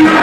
me